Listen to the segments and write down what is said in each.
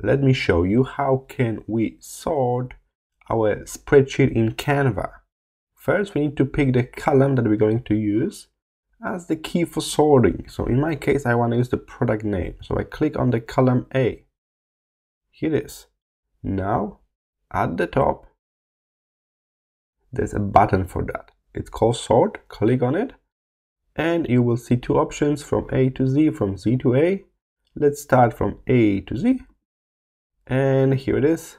let me show you how can we sort our spreadsheet in Canva. First, we need to pick the column that we're going to use as the key for sorting. So in my case, I want to use the product name. So I click on the column A. Here it is. Now, at the top, there's a button for that. It's called sort. Click on it and you will see two options from A to Z, from Z to A. Let's start from A to Z. And here it is.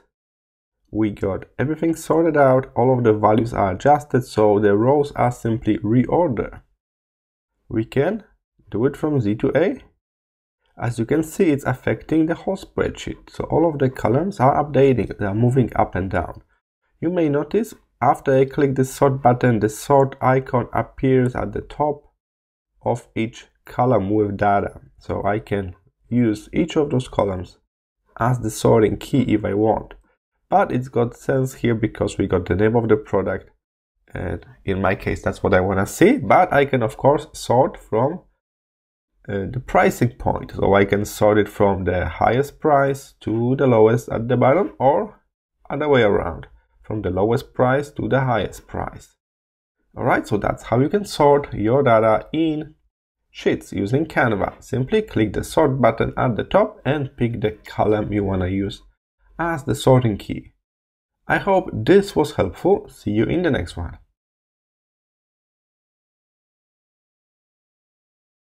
We got everything sorted out. All of the values are adjusted. So the rows are simply reordered We can do it from Z to A. As you can see, it's affecting the whole spreadsheet. So all of the columns are updating. They are moving up and down. You may notice after I click the sort button, the sort icon appears at the top of each column with data. So I can use each of those columns as the sorting key if I want. But it's got sense here because we got the name of the product. And in my case, that's what I want to see. But I can, of course, sort from uh, the pricing point. So I can sort it from the highest price to the lowest at the bottom or other way around from the lowest price to the highest price. Alright, so that's how you can sort your data in Sheets using Canva. Simply click the sort button at the top and pick the column you want to use as the sorting key. I hope this was helpful. See you in the next one.